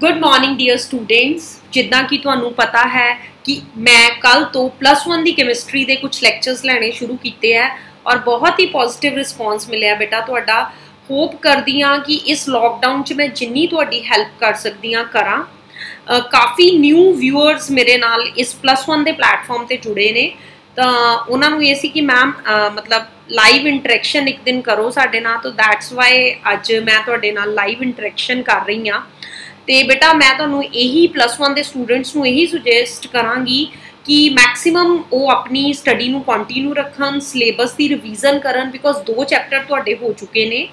Good morning dear students ਜਿੱਦਾਂ ਕਿ ਤੁਹਾਨੂੰ ਪਤਾ ਹੈ ਕਿ ਮੈਂ ਕੱਲ ਤੋਂ ਪਲੱਸ 1 ਦੀ ਕੈਮਿਸਟਰੀ ਦੇ ਕੁਝ ਲੈਕਚਰਸ ਲੈਣੇ ਸ਼ੁਰੂ ਕੀਤੇ ਹੈ ਔਰ ਬਹੁਤ ਹੀ ਪੋਜ਼ਿਟਿਵ ਰਿਸਪੌਂਸ ਮਿਲਿਆ ਬੇਟਾ ਤੁਹਾਡਾ। ਹੋਪ ਕਰਦੀ ਆ ਕਿ ਇਸ ਲੋਕਡਾਊਨ 'ਚ ਮੈਂ ਜਿੰਨੀ ਤੁਹਾਡੀ ਹੈਲਪ ਕਰ ਸਕਦੀ ਆ ਕਰਾਂ। ਕਾਫੀ ਨਿਊ ਵਿਊਅਰਸ ਮੇਰੇ ਨਾਲ ਇਸ ਪਲੱਸ 1 ਦੇ ਪਲੇਟਫਾਰਮ ਤੇ ਜੁੜੇ ਨੇ। ਤਾਂ ਉਹਨਾਂ ਨੂੰ ਇਹ ਸੀ ਕਿ ਮੈਮ ਮਤਲਬ ਲਾਈਵ ਇੰਟਰੈਕਸ਼ਨ ਇੱਕ ਦਿਨ ਕਰੋ ਸਾਡੇ ਨਾਲ, ਤਾਂ ਦੈਟਸ ਵਾਈ ਅੱਜ ਮੈਂ ਤੁਹਾਡੇ ਨਾਲ ਲਾਈਵ ਇੰਟਰੈਕਸ਼ਨ ਕਰ ਰਹੀ ਆ ਤੇ ਬੇਟਾ ਮੈਂ ਤੁਹਾਨੂੰ ਇਹੀ ਪਲੱਸ 1 ਦੇ ਸਟੂਡੈਂਟਸ ਨੂੰ ਇਹੀ ਸੁਜੈਸਟ ਕਰਾਂਗੀ ਕਿ ਮੈਕਸਿਮਮ ਉਹ ਆਪਣੀ ਸਟੱਡੀ ਨੂੰ ਕੰਟੀਨਿਊ ਰੱਖਣ ਸਿਲੇਬਸ ਦੀ ਰਿਵੀਜ਼ਨ ਕਰਨ ਬਿਕੋਜ਼ ਦੋ ਚੈਪਟਰ ਤੁਹਾਡੇ ਹੋ ਚੁੱਕੇ ਨੇ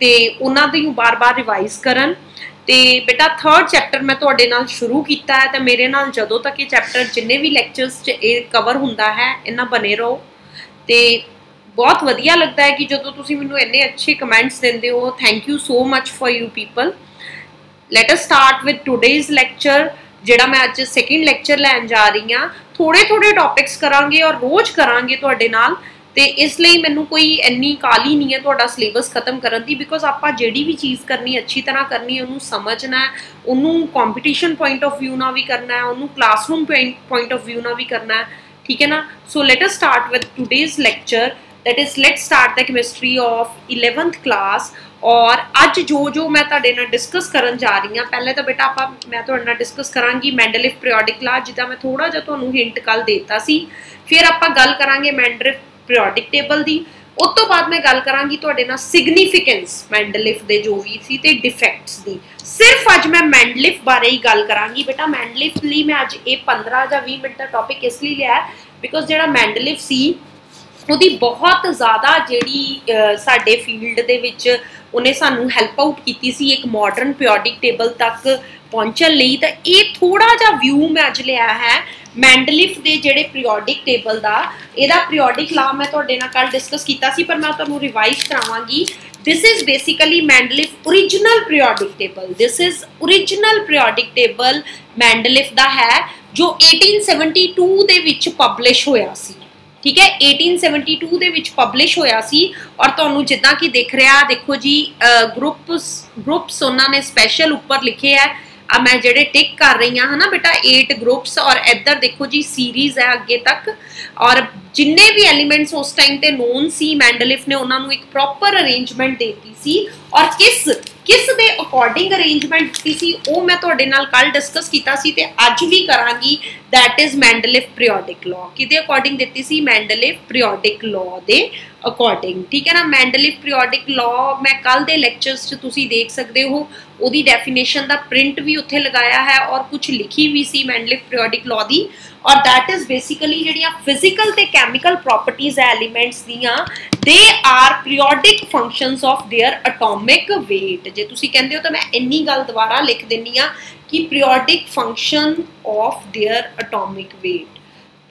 ਤੇ ਉਹਨਾਂ ਦੀ ਬਾਰ-ਬਾਰ ਰਿਵਾਈਜ਼ ਕਰਨ। ਤੇ ਬੇਟਾ ਥਰਡ ਚੈਪਟਰ ਮੈਂ ਤੁਹਾਡੇ ਨਾਲ ਸ਼ੁਰੂ ਕੀਤਾ ਹੈ ਤੇ ਮੇਰੇ ਨਾਲ ਜਦੋਂ ਤੱਕ ਇਹ ਚੈਪਟਰ ਜਿੰਨੇ ਵੀ ਲੈਕਚਰਸ 'ਚ ਇਹ ਕਵਰ ਹੁੰਦਾ ਹੈ ਇਹਨਾਂ ਬਨੇ ਰਹੋ। ਤੇ ਬਹੁਤ ਵਧੀਆ ਲੱਗਦਾ ਹੈ ਕਿ ਜਦੋਂ ਤੁਸੀਂ ਮੈਨੂੰ ਇੰਨੇ ਅੱਛੇ ਕਮੈਂਟਸ ਦਿੰਦੇ ਹੋ thank you so much for you people let us start with today's lecture ਜਿਹੜਾ ਮੈਂ ਅੱਜ ਸੈਕਿੰਡ ਲੈਕਚਰ ਲੈਣ ਜਾ ਰਹੀ ਹਾਂ। ਥੋੜੇ ਥੋੜੇ ਟੌਪਿਕਸ ਕਰਾਂਗੇ ਔਰ ਰੋਜ਼ ਕਰਾਂਗੇ ਤੁਹਾਡੇ ਨਾਲ। ਤੇ ਇਸ ਲਈ ਮੈਨੂੰ ਕੋਈ ਇੰਨੀ ਕਾਲੀ ਨਹੀਂ ਹੈ ਤੁਹਾਡਾ ਸਿਲੇਬਸ ਖਤਮ ਕਰਨ ਦੀ ਬਿਕੋਜ਼ ਆਪਾਂ ਜਿਹੜੀ ਵੀ ਚੀਜ਼ ਕਰਨੀ, ਅੱਛੀ ਤਰ੍ਹਾਂ ਕਰਨੀ ਹੈ, ਉਹਨੂੰ ਸਮਝਣਾ ਉਹਨੂੰ ਕੰਪੀਟੀਸ਼ਨ ਪੁਆਇੰਟ ਆਫ View ਨਾਲ ਵੀ ਕਰਨਾ ਹੈ, ਉਹਨੂੰ ਕਲਾਸਰੂਮ ਪੁਆਇੰਟ ਆਫ View ਨਾਲ ਵੀ ਕਰਨਾ ਹੈ। ਠੀਕ ਹੈ ਨਾ? So let us start with today's lecture that is, let's start the chemistry of 11th class ਔਰ ਅੱਜ ਜੋ ਜੋ ਮੈਂ ਤੁਹਾਡੇ ਨਾਲ ਡਿਸਕਸ ਕਰਨ ਜਾ ਰਹੀ ਹਾਂ, ਪਹਿਲੇ ਤਾਂ ਬੇਟਾ ਆਪਾਂ, ਮੈਂ ਤੁਹਾਡੇ ਨਾਲ ਡਿਸਕਸ ਕਰਾਂਗੀ ਮੈਂਡਲਿਫ ਪੀਰੀਓਡਿਕ ਲਾ ਜਿੱਦਾਂ ਮੈਂ ਥੋੜਾ ਜਿਹਾ ਤੁਹਾਨੂੰ ਹਿੰਟ ਕੱਲ ਦਿੱਤਾ ਸੀ। ਫਿਰ ਆਪਾਂ ਗੱਲ ਕਰਾਂਗੇ ਮੈਂਡਲਿਫ ਪੀਰੀਓਡਿਕ ਟੇਬਲ ਦੀ। ਉਸ ਤੋਂ ਬਾਅਦ ਮੈਂ ਗੱਲ ਕਰਾਂਗੀ ਤੁਹਾਡੇ ਨਾਲ ਸਿਗਨੀਫੀਕੈਂਸ ਮੈਂਡਲਿਫ ਦੇ ਜੋ ਵੀ ਸੀ ਤੇ ਡਿਫੈਕਟਸ ਦੀ। ਸਿਰਫ ਅੱਜ ਮੈਂ ਮੈਂਡਲਿਫ ਬਾਰੇ ਹੀ ਗੱਲ ਕਰਾਂਗੀ। ਬੇਟਾ ਮੈਂਡਲਿਫ ਲਈ ਮੈਂ ਅੱਜ ਇਹ 15 ਜਾਂ 20 ਮਿੰਟ ਦਾ ਟੌਪਿਕ ਇਸ ਲਈ ਲਿਆ ਬਿਕੋਜ਼ ਜਿਹੜਾ ਮੈਂਡਲਿਫ ਸੀ ਉਹਦੀ ਬਹੁਤ ਜ਼ਿਆਦਾ ਜਿਹੜੀ ਸਾਡੇ ਫੀਲਡ ਦੇ ਵਿੱਚ ਉਹਨੇ ਸਾਨੂੰ ਹੈਲਪ ਆਊਟ ਕੀਤੀ ਸੀ ਇੱਕ ਮਾਡਰਨ ਪੀਰੀਓਡਿਕ ਟੇਬਲ ਤੱਕ ਪਹੁੰਚਣ ਲਈ। ਤਾਂ ਇਹ ਥੋੜਾ ਜਿਹਾ ਵਿਊ ਮੈਂ ਅੱਜ ਲਿਆ ਹੈ ਮੈਂਡਲਿਫ ਦੇ ਜਿਹੜੇ ਪੀਰੀਓਡਿਕ ਟੇਬਲ ਦਾ। ਇਹਦਾ ਪੀਰੀਓਡਿਕ ਲਾ ਮੈਂ ਤੁਹਾਡੇ ਨਾਲ ਕੱਲ ਡਿਸਕਸ ਕੀਤਾ ਸੀ, ਪਰ ਮੈਂ ਤੁਹਾਨੂੰ ਰਿਵਾਈਜ਼ ਕਰਾਵਾਂਗੀ। This is basically Mendeleev original periodic table this is original periodic table Mendeleev ਦਾ ਹੈ, ਜੋ 1872 ਦੇ ਵਿੱਚ ਪਬਲਿਸ਼ ਹੋਇਆ ਸੀ। ਠੀਕ ਹੈ 1872 ਦੇ ਵਿੱਚ ਪਬਲਿਸ਼ ਹੋਇਆ ਸੀ ਔਰ ਤੁਹਾਨੂੰ ਜਿੱਦਾਂ ਕਿ ਦਿਖ ਰਿਹਾ, ਦੇਖੋ ਜੀ ਗਰੁੱਪਸ ਗਰੁੱਪਸ ਉਹਨਾਂ ਨੇ ਸਪੈਸ਼ਲ ਉੱਪਰ ਲਿਖੇ ਹੈ। ਆ ਮੈਂ ਜਿਹੜੇ ਟਿਕ ਕਰ ਰਹੀ ਹਾਂ, ਹਨਾ ਬੇਟਾ 8 ਗਰੁੱਪਸ ਔਰ ਇੱਧਰ ਦੇਖੋ ਜੀ ਸੀਰੀਜ਼ ਹੈ ਅੱਗੇ ਤੱਕ। ਔਰ ਜਿੰਨੇ ਵੀ ਐਲੀਮੈਂਟਸ ਉਸ ਟਾਈਮ ਤੇ ਨੋਨ ਸੀ ਮੈਂਡਲਿਫ ਨੇ ਉਹਨਾਂ ਨੂੰ ਇੱਕ ਪ੍ਰੋਪਰ ਅਰੇਂਜਮੈਂਟ ਦਿੱਤੀ ਸੀ। ਔਰ ਕਿਸ ਕਿਸ ਦੇ ਅਕੋਰਡਿੰਗ ਅਰੇਂਜਮੈਂਟ ਕੀਤੀ ਸੀ, ਉਹ ਮੈਂ ਤੁਹਾਡੇ ਨਾਲ ਕੱਲ ਡਿਸਕਸ ਕੀਤਾ ਸੀ ਤੇ ਅੱਜ ਵੀ ਕਰਾਂਗੀ। That is Mendeleev periodic law ਕਿਹਦੇ ਅਕੋਰਡਿੰਗ ਦਿੱਤੀ ਸੀ? ਮੈਂਡਲਿਫ ਪੀਰੀਓਡਿਕ ਲਾਅ ਦੇ ਅਕੋਰਡਿੰਗ ਠੀਕ ਹੈ ਨਾ ਮੈਂਡਲਿਫ ਪੀਰੀਓਡਿਕ ਲਾਅ ਮੈਂ ਕੱਲ ਦੇ ਲੈਕਚਰਸ 'ਚ ਤੁਸੀਂ ਦੇਖ ਸਕਦੇ ਹੋ ਉਹਦੀ ਡੈਫੀਨੇਸ਼ਨ ਦਾ ਪ੍ਰਿੰਟ ਵੀ ਉੱਥੇ ਲਗਾਇਆ ਹੈ ਔਰ ਕੁਝ ਲਿਖੀ ਵੀ ਸੀ ਮੈਂਡਲਿਫ ਪੀਰੀਓਡਿਕ ਲਾਅ ਦੀ ਔਰ ਥੈਟ ਇਜ਼ ਬੇਸਿਕਲੀ ਜਿਹੜੀਆਂ ਫਿਜ਼ੀਕਲ ਤੇ ਕੈਮੀਕਲ ਪ੍ਰੋਪਰਟੀਆਂ ਹੈ ਐਲੀਮੈਂਟਸ ਦੀਆਂ they are periodic functions of their atomic weight ਜੇ ਤੁਸੀਂ ਕਹਿੰਦੇ ਹੋ ਤਾਂ ਮੈਂ ਇੰਨੀ ਗੱਲ ਦੁਬਾਰਾ ਲਿਖ ਦਿੰਨੀ ਆ ਕਿ periodic function of their atomic weight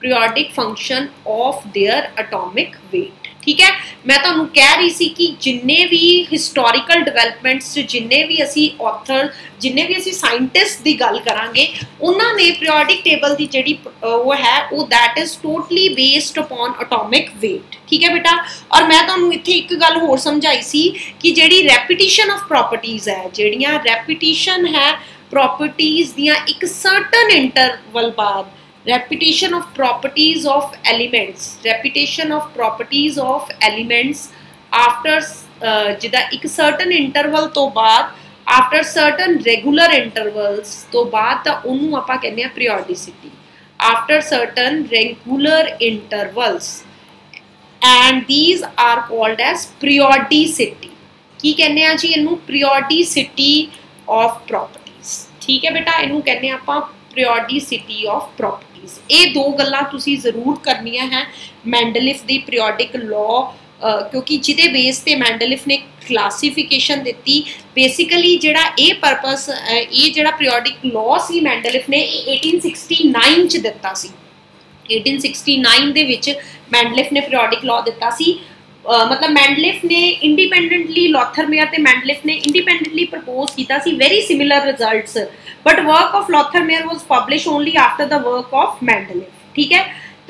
periodic function of their atomic weight ਠੀਕ ਹੈ? ਮੈਂ ਤੁਹਾਨੂੰ ਕਹਿ ਰਹੀ ਸੀ ਕਿ ਜਿੰਨੇ ਵੀ ਹਿਸਟੋਰੀਕਲ ਡਿਵੈਲਪਮੈਂਟਸ ਜਿੰਨੇ ਵੀ ਅਸੀਂ ਆਥਰ ਜਿੰਨੇ ਵੀ ਅਸੀਂ ਸਾਇੰਟਿਸਟ ਦੀ ਗੱਲ ਕਰਾਂਗੇ, ਉਹਨਾਂ ਨੇ ਪੀਰੀਓਡਿਕ ਟੇਬਲ ਦੀ ਜਿਹੜੀ ਉਹ ਹੈ, ਉਹ that is totally based upon atomic weight. ਠੀਕ ਹੈ ਬੇਟਾ? ਔਰ ਮੈਂ ਤੁਹਾਨੂੰ ਇੱਥੇ ਇੱਕ ਗੱਲ ਹੋਰ ਸਮਝਾਈ ਸੀ ਕਿ ਜਿਹੜੀ ਰੈਪੀਟੀਸ਼ਨ ਆਫ ਪ੍ਰੋਪਰਟੀਆਂ ਹੈ, ਜਿਹੜੀਆਂ ਰੈਪੀਟੀਸ਼ਨ ਹੈ ਪ੍ਰੋਪਰਟੀਆਂ ਦੀਆਂ ਇੱਕ ਸਰਟਨ ਇੰਟਰਵਲ ਬਾਅਦ repetition of properties of elements repetition of properties of elements after ਜਿਹਦਾ ਇੱਕ certain interval ਤੋਂ ਬਾਅਦ after certain regular intervals ਤੋਂ ਬਾਅਦ ਤਾਂ ਉਹਨੂੰ ਆਪਾਂ ਕਹਿੰਦੇ ਆ periodicity after certain regular intervals and these are called as periodicity ਕੀ ਕਹਿੰਦੇ ਆ ਜੀ ਇਹਨੂੰ periodicity of properties ਠੀਕ ਹੈ ਬੇਟਾ ਇਹਨੂੰ ਕਹਿੰਦੇ ਆਪਾਂ periodicity of properties ਇਹ ਦੋ ਗੱਲਾਂ ਤੁਸੀਂ ਜ਼ਰੂਰ ਕਰਨੀਆਂ ਹੈ ਮੈਂਡਲਿਫ ਦੀ ਪੀਰੀਓਡਿਕ ਲਾਅ ਕਿਉਂਕਿ ਜਿਹਦੇ ਬੇਸ ਤੇ ਮੈਂਡਲਿਫ ਨੇ ਕਲਾਸੀਫਿਕੇਸ਼ਨ ਦਿੱਤੀ ਬੇਸਿਕਲੀ ਜਿਹੜਾ ਇਹ ਪਰਪਸ ਇਹ ਜਿਹੜਾ ਪੀਰੀਓਡਿਕ ਲਾਅ ਸੀ ਮੈਂਡਲਿਫ ਨੇ, ਇਹ 1869 ਚ ਦਿੱਤਾ ਸੀ। 1869 ਦੇ ਵਿੱਚ ਮੈਂਡਲਿਫ ਨੇ ਪੀਰੀਓਡਿਕ ਲਾਅ ਦਿੱਤਾ ਸੀ। ਮਤਲਬ ਮੈਂਡਲਿਫ ਨੇ ਇੰਡੀਪੈਂਡੈਂਟਲੀ ਲੋਥਰਮੇਅਰ ਤੇ ਮੈਂਡਲਿਫ ਨੇ ਇੰਡੀਪੈਂਡੈਂਟਲੀ ਪ੍ਰਪੋਜ਼ ਕੀਤਾ ਸੀ very similar results but work of Lothar Meyer was published only after the work of Mendeleev ਠੀਕ ਹੈ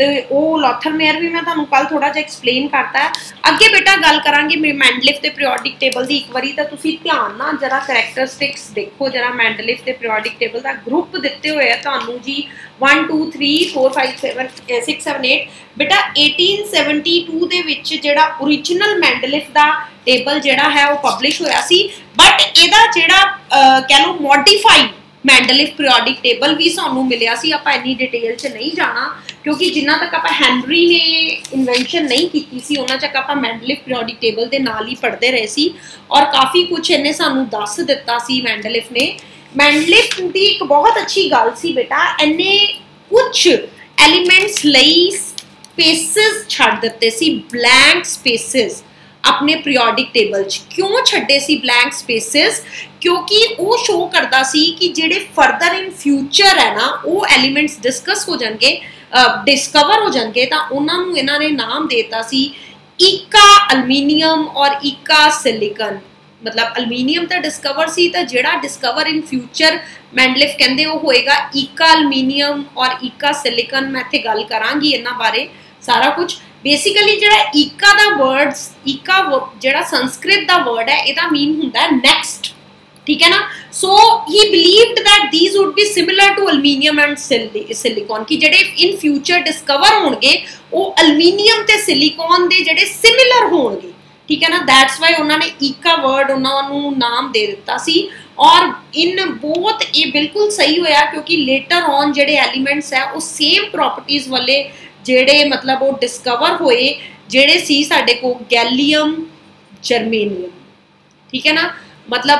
ਤੇ ਉਹ ਲੋਥਰ ਮੇਅਰ ਵੀ ਮੈਂ ਤੁਹਾਨੂੰ ਕੱਲ ਥੋੜਾ ਜਿਹਾ ਐਕਸਪਲੇਨ ਕਰਤਾ। ਅੱਗੇ ਬੇਟਾ ਗੱਲ ਕਰਾਂਗੇ ਮੈਂਡਲਿਫ ਦੇ ਪੀਰੀਓਡਿਕ ਟੇਬਲ ਦੀ ਇੱਕ ਵਾਰੀ, ਤਾਂ ਤੁਸੀਂ ਧਿਆਨ ਨਾਲ ਜਰਾ ਕੈਰੈਕਟਰਿਸਟਿਕਸ ਦੇਖੋ, ਜਰਾ ਮੈਂਡਲਿਫ ਦੇ ਪੀਰੀਓਡਿਕ ਟੇਬਲ ਦਾ ਗਰੁੱਪ ਦਿੱਤੇ ਹੋਏ ਆ ਤੁਹਾਨੂੰ ਜੀ। 1 2 3 4 5 7 6 7 8 ਬੇਟਾ 1872 ਦੇ ਵਿੱਚ ਜਿਹੜਾ origignal ਮੈਂਡਲਿਫ ਦਾ ਟੇਬਲ ਜਿਹੜਾ ਹੈ, ਉਹ ਪਬਲਿਸ਼ ਹੋਇਆ ਸੀ। ਬਟ ਇਹਦਾ ਜਿਹੜਾ ਕਹ ਲਓ ਮੋਡੀਫਾਈ ਮੈਂਡਲਿਫ ਪੀਰੀਓਡਿਕ ਟੇਬਲ ਵੀ ਸਾਨੂੰ ਮਿਲਿਆ ਸੀ, ਆਪਾਂ ਇੰਨੀ ਡਿਟੇਲ 'ਚ ਨਹੀਂ ਜਾਣਾ, ਕਿਉਂਕਿ ਜਿੰਨਾ ਤੱਕ ਆਪਾਂ ਹੈਨਰੀ ਨੇ ਇਨਵੈਂਸ਼ਨ ਨਹੀਂ ਕੀਤੀ ਸੀ, ਉਹਨਾਂ ਤੱਕ ਆਪਾਂ ਮੈਂਡਲਿਫ ਪੀਰੀਓਡਿਕ ਟੇਬਲ ਦੇ ਨਾਲ ਹੀ ਪੜ੍ਹਦੇ ਰਹੇ ਸੀ ਔਰ ਕਾਫੀ ਕੁਝ ਇਹਨੇ ਸਾਨੂੰ ਦੱਸ ਦਿੱਤਾ ਸੀ ਮੈਂਡਲਿਫ ਨੇ। ਮੈਂਡਲਿਫ ਦੀ ਇੱਕ ਬਹੁਤ ਅੱਛੀ ਗੱਲ ਸੀ ਬੇਟਾ, ਇਹਨੇ ਕੁਝ ਐਲੀਮੈਂਟਸ ਲਈ ਸਪੇਸਸ ਛੱਡ ਦਿੱਤੇ ਸੀ ਬਲੈਂਕ ਸਪੇਸਸ ਆਪਣੇ ਪੀਰੀਓਡਿਕ ਟੇਬਲ 'ਚ। ਕਿਉਂ ਛੱਡੇ ਸੀ ਬਲੈਂਕ ਸਪੇਸਸ ਕਿਉਂਕਿ ਉਹ ਸ਼ੋ ਕਰਦਾ ਸੀ ਕਿ ਜਿਹੜੇ ਫਰਦਰ ਇਨ ਫਿਊਚਰ ਹੈ ਨਾ, ਉਹ ਐਲੀਮੈਂਟਸ ਡਿਸਕਸ ਹੋ ਜਾਣਗੇ ਡਿਸਕਵਰ ਹੋ ਜਾਣਗੇ, ਤਾਂ ਉਹਨਾਂ ਨੂੰ ਇਹਨਾਂ ਨੇ ਨਾਮ ਦਿੱਤਾ ਸੀ ਈਕਾ ਅਲਮੀਨੀਅਮ ਔਰ ਈਕਾ ਸਿਲੀਕਨ। ਮਤਲਬ ਅਲਮੀਨੀਅਮ ਤਾਂ ਡਿਸਕਵਰ ਸੀ, ਤਾਂ ਜਿਹੜਾ ਡਿਸਕਵਰ ਇਨ ਫਿਊਚਰ ਮੈਂਡਲਿਫ ਕਹਿੰਦੇ ਉਹ ਹੋਏਗਾ ਈਕਾ ਅਲਮੀਨੀਅਮ ਔਰ ਈਕਾ ਸਿਲੀਕਨ। ਮੈਂ ਇੱਥੇ ਗੱਲ ਕਰਾਂਗੀ ਇਹਨਾਂ ਬਾਰੇ ਸਾਰਾ ਕੁਝ। ਬੇਸਿਕਲੀ ਜਿਹੜਾ ਈਕਾ ਦਾ ਵਰਡਸ ਈਕਾ ਜਿਹੜਾ ਸੰਸਕ੍ਰਿਤ ਦਾ ਵਰਡ ਹੈ, ਇਹਦਾ ਮੀਨ ਹੁੰਦਾ ਨੈਕਸਟ ਠੀਕ ਹੈ ਨਾ? So he ਬਲੀਵਡ that these would be similar to aluminum and silicon, ਕਿ ਜਿਹੜੇ ਇਨ ਫਿਊਚਰ ਡਿਸਕਵਰ ਹੋਣਗੇ, ਉਹ ਅਲਮੀਨੀਅਮ ਤੇ ਸਿਲੀਕਨ ਦੇ ਜਿਹੜੇ ਸਿਮਿਲਰ ਹੋਣਗੇ। ਠੀਕ ਹੈ ਨਾ? ਦੈਟਸ ਵਾਈ ਉਹਨਾਂ ਨੇ ਈਕਾ ਵਰਡ ਉਹਨਾਂ ਨੂੰ ਨਾਮ ਦੇ ਦਿੱਤਾ ਸੀ। ਔਰ ਇਨ ਬਹੁਤ ਇਹ ਬਿਲਕੁਲ ਸਹੀ ਹੋਇਆ, ਕਿਉਂਕਿ ਲੇਟਰ ਔਨ ਜਿਹੜੇ ਐਲੀਮੈਂਟਸ ਹੈ, ਉਹ ਸੇਮ ਪ੍ਰੋਪਰਟੀਆਂ ਵਾਲੇ ਜਿਹੜੇ ਮਤਲਬ ਉਹ ਡਿਸਕਵਰ ਹੋਏ, ਜਿਹੜੇ ਸੀ ਸਾਡੇ ਕੋਲ ਗੈਲੀਅਮ ਜਰਮੇਨੀਅਮ ਠੀਕ ਹੈ ਨਾ? ਮਤਲਬ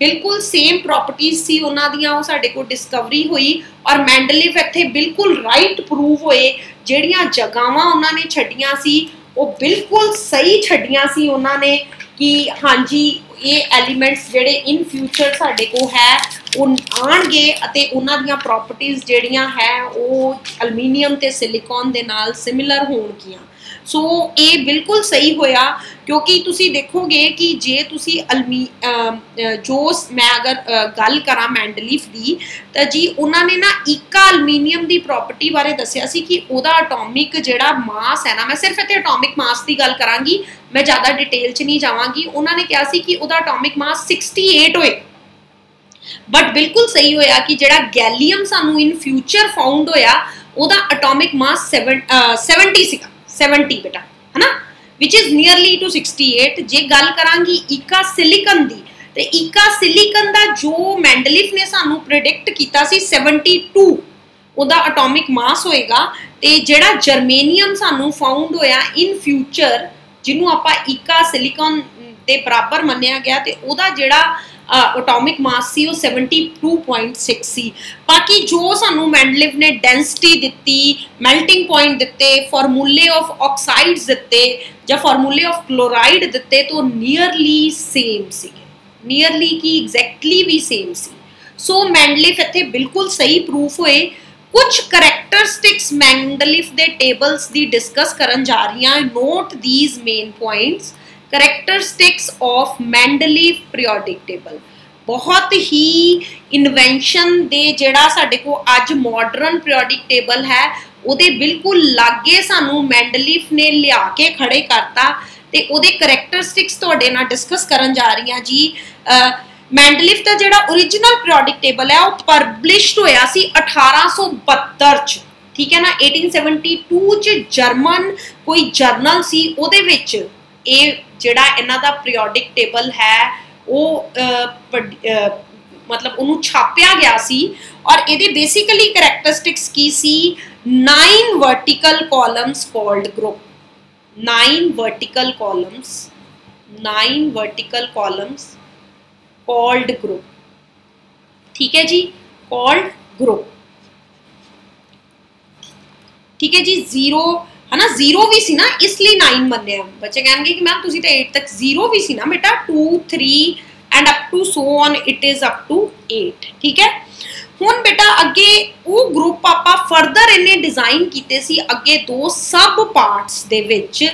ਬਿਲਕੁਲ ਸੇਮ ਪ੍ਰੋਪਰਟੀਆਂ ਸੀ ਉਹਨਾਂ ਦੀਆਂ, ਉਹ ਸਾਡੇ ਕੋਲ ਡਿਸਕਵਰੀ ਹੋਈ ਔਰ ਮੈਂਡਲੀਫ ਇੱਥੇ ਬਿਲਕੁਲ ਰਾਈਟ ਪ੍ਰੂਵ ਹੋਏ, ਜਿਹੜੀਆਂ ਜਗਾਵਾਂ ਉਹਨਾਂ ਨੇ ਛੱਡੀਆਂ ਸੀ, ਉਹ ਬਿਲਕੁਲ ਸਹੀ ਛੱਡੀਆਂ ਸੀ ਉਹਨਾਂ ਨੇ ਕਿ ਹਾਂਜੀ ਇਹ ਐਲੀਮੈਂਟਸ ਜਿਹੜੇ ਇਨ ਫਿਊਚਰ ਸਾਡੇ ਕੋਲ ਹੈ, ਉਹ ਆਣਗੇ ਅਤੇ ਉਹਨਾਂ ਦੀਆਂ ਪ੍ਰਾਪਰਟੀਆਂ ਜਿਹੜੀਆਂ ਹੈ, ਉਹ ਅਲਮੀਨੀਅਮ ਤੇ ਸਿਲੀਕਨ ਦੇ ਨਾਲ ਸਿਮਿਲਰ ਹੋਣਗੀਆਂ। ਸੋ ਇਹ ਬਿਲਕੁਲ ਸਹੀ ਹੋਇਆ, ਕਿਉਂਕਿ ਤੁਸੀਂ ਦੇਖੋਗੇ ਕਿ ਜੇ ਤੁਸੀਂ ਅਲਮੀ ਜੋ ਮੈਂ ਅਗਰ ਗੱਲ ਕਰਾਂ ਮੈਂਡਲੀਫ ਦੀ, ਤਾਂ ਜੀ ਉਹਨਾਂ ਨੇ ਨਾ ਇਕਾ ਅਲਮੀਨੀਅਮ ਦੀ ਪ੍ਰਾਪਰਟੀ ਬਾਰੇ ਦੱਸਿਆ ਸੀ ਕਿ ਉਹਦਾ ਐਟੋਮਿਕ ਜਿਹੜਾ ਮਾਸ ਹੈ ਨਾ, ਮੈਂ ਸਿਰਫ ਇੱਥੇ ਐਟੋਮਿਕ ਮਾਸ ਦੀ ਗੱਲ ਕਰਾਂਗੀ, ਮੈਂ ਜ਼ਿਆਦਾ ਡਿਟੇਲ 'ਚ ਨਹੀਂ ਜਾਵਾਂਗੀ, ਉਹਨਾਂ ਨੇ ਕਿਹਾ ਸੀ ਕਿ ਉਹਦਾ ਐਟੋਮਿਕ ਮਾਸ 68 ਹੋਏ। ਬਟ ਬਿਲਕੁਲ ਸਹੀ ਹੋਇਆ ਕਿ ਜਿਹੜਾ ਗੈਲੀਅਮ ਸਾਨੂੰ ਇਨ ਫਿਊਚਰ ਫਾਊਂਡ ਹੋਇਆ, ਉਹਦਾ ਐਟੋਮਿਕ ਮਾਸ 70 ਸੀਗਾ। 70 ਬੇਟਾ, ਹਨਾ? Which is nearly to 68 ਜੇ ਗੱਲ ਕਰਾਂਗੀ ਈਕਾ ਸਿਲੀਕਨ ਦੀ, ਤੇ ਈਕਾ ਸਿਲੀਕਨ ਦਾ ਜੋ ਮੈਂਡਲਿਫ ਨੇ ਸਾਨੂੰ ਪ੍ਰੈਡਿਕਟ ਕੀਤਾ ਸੀ 72 ਉਹਦਾ ਐਟੋਮਿਕ ਮਾਸ ਹੋਏਗਾ, ਤੇ ਜਿਹੜਾ ਜਰਮੇਨੀਅਮ ਸਾਨੂੰ ਫਾਊਂਡ ਹੋਇਆ ਇਨ ਫਿਊਚਰ ਜਿਹਨੂੰ ਆਪਾਂ ਈਕਾ ਸਿਲੀਕਨ ਦੇ ਬਰਾਬਰ ਮੰਨਿਆ ਗਿਆ, ਤੇ ਉਹਦਾ ਜਿਹੜਾ ਐਟੋਮਿਕ ਮਾਸ ਸੀ, ਉਹ 72.6 ਸੀ। ਬਾਕੀ ਜੋ ਸਾਨੂੰ ਮੈਂਡਲਿਵ ਨੇ ਡੈਂਸਿਟੀ ਦਿੱਤੀ ਮੈਲਟਿੰਗ ਪੁਆਇੰਟ ਦਿੱਤੇ ਫਾਰਮੂਲੇ ਆਫ ਆਕਸਾਈਡਸ ਦਿੱਤੇ, ਜਾਂ ਫਾਰਮੂਲੇ ਆਫ ਕਲੋਰਾਈਡ ਦਿੱਤੇ, ਤੋਂ ਨੀਅਰਲੀ ਸੇਮ ਸੀ ਨੀਅਰਲੀ ਕੀ ਐਗਜ਼ੈਕਟਲੀ ਵੀ ਸੇਮ ਸੀ। ਸੋ ਮੈਂਡਲਿਫ ਇੱਥੇ ਬਿਲਕੁਲ ਸਹੀ ਪ੍ਰੂਫ ਹੋਏ। ਕੁਝ ਕੈਰੈਕਟਰਿਸਟਿਕਸ ਮੈਂਡਲਿਫ ਦੇ ਟੇਬਲਸ ਦੀ ਡਿਸਕਸ ਕਰਨ ਜਾ ਰਹੀਆਂ। Note these main points characteristics of Mendeleev periodic table ਬਹੁਤ ਹੀ ਇਨਵੈਂਸ਼ਨ ਦੇ ਜਿਹੜਾ ਸਾਡੇ ਕੋ ਅੱਜ ਮਾਡਰਨ ਪੀਰੀਓਡਿਕ ਟੇਬਲ ਹੈ, ਉਹਦੇ ਬਿਲਕੁਲ ਲਾਗੇ ਸਾਨੂੰ ਮੈਂਡਲੀਫ ਨੇ ਲਿਆ ਕੇ ਖੜੇ ਕਰਤਾ ਤੇ ਉਹਦੇ ਕੈਰੈਕਟਰਿਸਟਿਕਸ ਤੁਹਾਡੇ ਨਾਲ ਡਿਸਕਸ ਕਰਨ ਜਾ ਰਹੀ ਹਾਂ ਜੀ। ਮੈਂਡਲਿਫ ਦਾ ਜਿਹੜਾ origignal ਪੀਰੀਓਡਿਕ ਟੇਬਲ ਹੈ, ਉਹ ਪਬਲਿਸ਼ਡ ਹੋਇਆ ਸੀ 1872 ਚ। ਠੀਕ ਹੈ ਨਾ 1872 ਚ ਜਰਮਨ ਕੋਈ ਜਰਨਲ ਸੀ, ਉਹਦੇ ਵਿੱਚ ਇਹ ਜਿਹੜਾ ਇਹਨਾਂ ਦਾ ਪੀਰੀਓਡਿਕ ਟੇਬਲ ਹੈ, ਉਹ ਮਤਲਬ ਉਹਨੂੰ ਛਾਪਿਆ ਗਿਆ ਸੀ ਔਰ ਇਹਦੇ ਬੇਸਿਕਲੀ ਕੈਰੈਕਟਰਿਸਟਿਕਸ ਕੀ ਸੀ? 9 vertical columns called group 9 vertical columns 9 vertical columns called group ਠੀਕ ਹੈ ਜੀ ਕਾਲਡ ਗਰੁੱਪ ਠੀਕ ਹੈ ਜੀ 0 ਹਨਾ 0 ਵੀ ਸੀ ਨਾ, ਇਸ ਲਈ 9 ਮੰਨਿਆ। ਬੱਚੇ ਕਹਿਣਗੇ ਕਿ ਮੈਮ ਤੁਸੀਂ ਤਾਂ 8 ਤੱਕ 0 ਵੀ ਸੀ ਨਾ ਬੇਟਾ 2 3 and up to so on it is up to 8 ਠੀਕ ਹੈ? ਹੁਣ ਬੇਟਾ ਅੱਗੇ ਉਹ ਗਰੁੱਪ ਆਪਾਂ ਫਰਦਰ ਇਹਨੇ ਡਿਜ਼ਾਈਨ ਕੀਤੇ ਸੀ ਅੱਗੇ ਦੋ ਸਬ ਪਾਰਟਸ ਦੇ ਵਿੱਚ,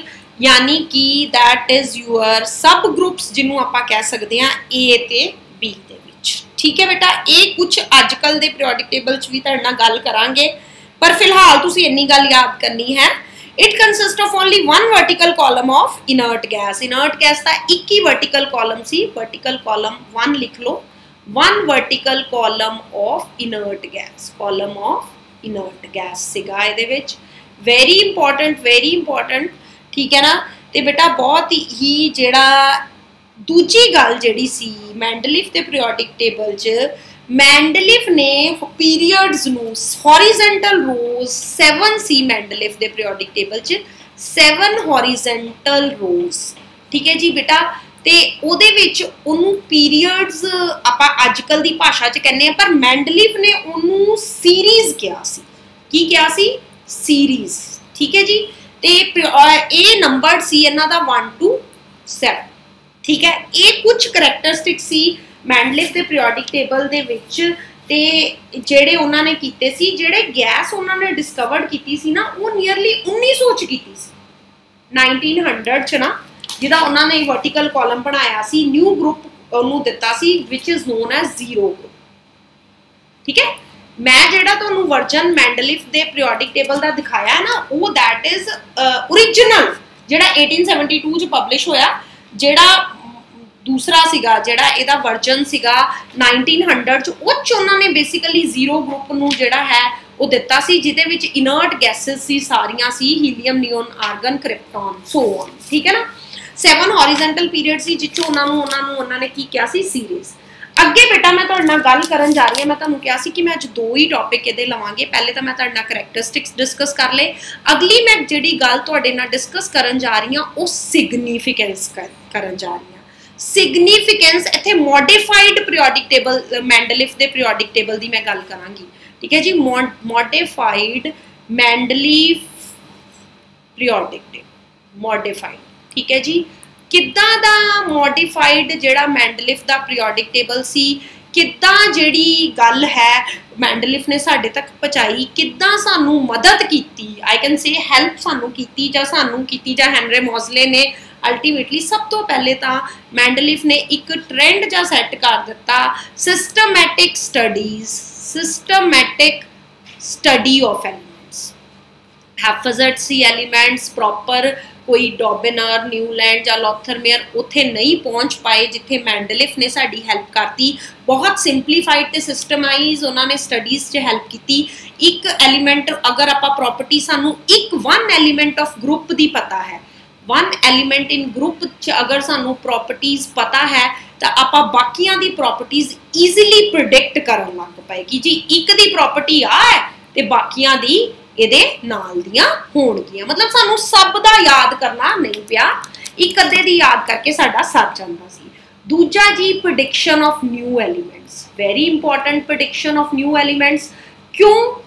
ਯਾਨੀ ਕਿ that is your sub groups ਜਿਹਨੂੰ ਆਪਾਂ ਕਹਿ ਸਕਦੇ ਹਾਂ A ਤੇ B ਦੇ ਵਿੱਚ, ਠੀਕ ਹੈ ਬੇਟਾ? ਇਹ ਕੁਝ ਅੱਜਕੱਲ ਦੇ ਪੀਰੀਓਡਿਕ ਟੇਬਲ 'ਚ ਵੀ ਤੁਹਾਡੇ ਨਾਲ ਗੱਲ ਕਰਾਂਗੇ, ਪਰ ਫਿਲਹਾਲ ਤੁਸੀਂ ਇੰਨੀ ਗੱਲ ਯਾਦ ਕਰਨੀ ਹੈ it consists of only one vertical column of inert gas inert gas ਦਾ ਇੱਕ ਹੀ vertical column ਸੀ vertical column 1 ਲਿਖ ਲਓ one vertical column of inert gas column of inert gas ਸੀਗਾ ਇਹਦੇ ਵਿੱਚ very important very important ਠੀਕ ਹੈ ਨਾ ਤੇ ਬੇਟਾ ਬਹੁਤ ਹੀ ਜਿਹੜਾ ਦੂਜੀ ਗੱਲ ਜਿਹੜੀ ਸੀ ਮੈਂਡਲਿਫ ਦੇ ਪੀਰੀਓਡਿਕ ਟੇਬਲ 'ਚ ਮੈਂਡਲਿਫ ਨੇ ਪੀਰੀਅਡਸ ਨੂੰ ਹੌਰੀਜ਼ੌਂਟਲ ਰੋਜ਼ 7 ਸੀ ਮੈਂਡਲਿਫ ਦੇ ਪੀਰੀਓਡਿਕ ਟੇਬਲ 'ਚ 7 ਹੌਰੀਜ਼ੌਂਟਲ ਰੋਜ਼ ਠੀਕ ਹੈ ਜੀ ਬੇਟਾ? ਤੇ ਉਹਦੇ ਵਿੱਚ ਉਹਨੂੰ ਪੀਰੀਅਡਸ ਆਪਾਂ ਅੱਜਕੱਲ ਦੀ ਭਾਸ਼ਾ 'ਚ ਕਹਿੰਦੇ ਆ ਪਰ ਮੈਂਡਲਿਫ ਨੇ ਉਹਨੂੰ ਸੀਰੀਜ਼ ਕਿਹਾ ਸੀ। ਕੀ ਕਿਹਾ ਸੀ? ਸੀਰੀਜ਼ ਠੀਕ ਹੈ ਜੀ? ਤੇ ਇਹ ਨੰਬਰ ਸੀ ਇਹਨਾਂ ਦਾ 1 ਟੂ 7 ਠੀਕ ਹੈ? ਇਹ ਕੁਝ ਕੈਰੈਕਟਰਿਸਟਿਕ ਸੀ ਮੈਂਡਲਿਫ ਦੇ ਪੀਰੀਓਡਿਕ ਟੇਬਲ ਦੇ ਵਿੱਚ ਤੇ ਜਿਹੜੇ ਉਹਨਾਂ ਨੇ ਕੀਤੇ ਸੀ, ਜਿਹੜੇ ਗੈਸ ਉਹਨਾਂ ਨੇ ਡਿਸਕਵਰਡ ਕੀਤੀ ਸੀ ਨਾ, ਉਹ ਨੀਅਰਲੀ 1900 ਚ ਕੀਤੀ ਸੀ। 1900 ਚ ਨਾ, ਜਿਹਦਾ ਉਹਨਾਂ ਨੇ ਵਰਟੀਕਲ ਕਾਲਮ ਬਣਾਇਆ ਸੀ ਨਿਊ ਗਰੁੱਪ ਉਹਨੂੰ ਦਿੱਤਾ ਸੀ which is known as zero group ਠੀਕ ਹੈ? ਮੈਂ ਜਿਹੜਾ ਤੁਹਾਨੂੰ ਵਰਜਨ ਮੈਂਡਲਿਫ ਦੇ ਪੀਰੀਓਡਿਕ ਟੇਬਲ ਦਾ ਦਿਖਾਇਆ ਨਾ, ਉਹ ਥੈਟ ਇਜ਼ origignal ਜਿਹੜਾ 1872 ਚ ਪਬਲਿਸ਼ ਹੋਇਆ, ਜਿਹੜਾ ਦੂਸਰਾ ਸੀਗਾ, ਜਿਹੜਾ ਇਹਦਾ ਵਰਜਨ ਸੀਗਾ 1900 ਚ, ਉਹ ਚ ਉਹਨਾਂ ਨੇ ਬੇਸਿਕਲੀ ਜ਼ੀਰੋ ਗਰੁੱਪ ਨੂੰ ਜਿਹੜਾ ਹੈ, ਉਹ ਦਿੱਤਾ ਸੀ, ਜਿਹਦੇ ਵਿੱਚ ਇਨਰਟ ਗੈਸਸ ਸੀ, ਸਾਰੀਆਂ ਸੀ helium neon argon krypton so on ਠੀਕ ਹੈ ਨਾ? 7 ਹੌਰੀਜ਼ੌਂਟਲ ਪੀਰੀਅਡ ਸੀ ਜਿੱਚੋਂ ਉਹਨਾਂ ਨੂੰ ਉਹਨਾਂ ਨੂੰ, ਉਹਨਾਂ ਨੇ ਕੀ ਕਿਹਾ ਸੀ? ਸੀਰੀਜ਼ ਅੱਗੇ ਬੇਟਾ, ਮੈਂ ਤੁਹਾਡੇ ਨਾਲ ਗੱਲ ਕਰਨ ਜਾ ਰਹੀ ਹਾਂ, ਮੈਂ ਤੁਹਾਨੂੰ ਕਿਹਾ ਸੀ ਕਿ ਮੈਂ ਅੱਜ ਦੋ ਹੀ ਟੌਪਿਕ ਇਹਦੇ ਲਵਾਂਗੇ, ਪਹਿਲੇ ਤਾਂ ਮੈਂ ਤੁਹਾਡੇ ਨਾਲ ਕੈਰੈਕਟਰਿਸਟਿਕਸ ਡਿਸਕਸ ਕਰ ਲਏ, ਅਗਲੀ ਮੈਂ ਜਿਹੜੀ ਗੱਲ ਤੁਹਾਡੇ ਨਾਲ ਡਿਸਕਸ ਕਰਨ ਜਾ ਰਹੀ ਹਾਂ, ਉਹ ਸਿਗਨੀਫੀਕੈਂਸ ਕਰਨ ਜਾ ਰਹੀ ਹਾਂ। ਸਿਗਨੀਫੀਕੈਂਸ ਇੱਥੇ ਮੋਡੀਫਾਈਡ ਪੀਰੀਓਡਿਕ ਟੇਬਲ ਮੈਂਡਲਿਫ ਦੇ ਪੀਰੀਓਡਿਕ ਟੇਬਲ ਦੀ ਮੈਂ ਗੱਲ ਕਰਾਂਗੀ। ਠੀਕ ਹੈ ਜੀ? Modified Mendeleev periodic table modified ਠੀਕ ਹੈ ਜੀ? ਕਿੱਦਾਂ ਦਾ ਮੋਡੀਫਾਈਡ ਜਿਹੜਾ ਮੈਂਡਲਿਫ ਦਾ ਪੀਰੀਓਡਿਕ ਟੇਬਲ ਸੀ? ਕਿੱਦਾਂ ਜਿਹੜੀ ਗੱਲ ਹੈ ਮੈਂਡਲਿਫ ਨੇ ਸਾਡੇ ਤੱਕ ਪਹੁੰਚਾਈ? ਕਿੱਦਾਂ ਸਾਨੂੰ ਮਦਦ ਕੀਤੀ? ਆਈ ਕੈਨ ਸੇ ਹੈਲਪ ਸਾਨੂੰ ਕੀਤੀ ਜਾਂ ਸਾਨੂੰ ਕੀਤੀ ਜਾਂ ਹੈਨਰੀ ਮੌਜ਼ਲੇ ਨੇ ਅਲਟੀਮੇਟਲੀ ਸਭ ਤੋਂ ਪਹਿਲੇ ਤਾਂ ਮੈਂਡਲਿਫ ਨੇ ਇੱਕ ਟ੍ਰੈਂਡ ਜਾਂ ਸੈੱਟ ਕਰ ਦਿੱਤਾ systematic studies systematic study of elements haphazard C elements proper ਕੋਈ ਡੋਬਿਨਰ ਨਿਊਲੈਂਡ ਜਾਂ ਲੋਥਰਮੇਅਰ ਉੱਥੇ ਨਹੀਂ ਪਹੁੰਚ ਪਾਏ ਜਿੱਥੇ ਮੈਂਡਲਿਫ ਨੇ ਸਾਡੀ ਹੈਲਪ ਕਰਤੀ। ਬਹੁਤ ਸਿੰਪਲੀਫਾਈਡ ਤੇ ਸਿਸਟਮਾਈਜ਼ ਉਹਨਾਂ ਨੇ ਸਟੱਡੀਜ਼ 'ਚ ਹੈਲਪ ਕੀਤੀ। ਇੱਕ ਐਲੀਮੈਂਟ ਅਗਰ ਆਪਾਂ ਪ੍ਰੋਪਰਟੀ ਸਾਨੂੰ ਇੱਕ ਵਨ ਐਲੀਮੈਂਟ ਆਫ ਗਰੁੱਪ ਦੀ ਪਤਾ ਹੈ ਵਨ ਐਲੀਮੈਂਟ ਇਨ ਗਰੁੱਪ 'ਚ ਅਗਰ ਸਾਨੂੰ ਪ੍ਰਾਪਰਟੀਆਂ ਪਤਾ ਹੈ, ਤਾਂ ਆਪਾਂ ਬਾਕੀਆਂ ਦੀ ਪ੍ਰਾਪਰਟੀਆਂ ਈਜ਼ੀਲੀ ਪ੍ਰੈਡਿਕਟ ਕਰਨ ਲੱਗ ਪਏ ਜੀ ਇੱਕ ਦੀ ਪ੍ਰਾਪਰਟੀ ਆ ਹੈ ਤੇ ਬਾਕੀਆਂ ਦੀ ਇਹਦੇ ਨਾਲ ਦੀਆਂ ਹੋਣਗੀਆਂ। ਮਤਲਬ ਸਾਨੂੰ ਸਭ ਦਾ ਯਾਦ ਕਰਨਾ ਨਹੀਂ ਪਿਆ। ਇੱਕ ਅੱਧੇ ਦੀ ਯਾਦ ਕਰਕੇ ਸਾਡਾ ਸਰ ਜਾਂਦਾ ਸੀ। ਦੂਜਾ ਜੀ prediction of new elements very important prediction of new elements ਕਿਉਂ?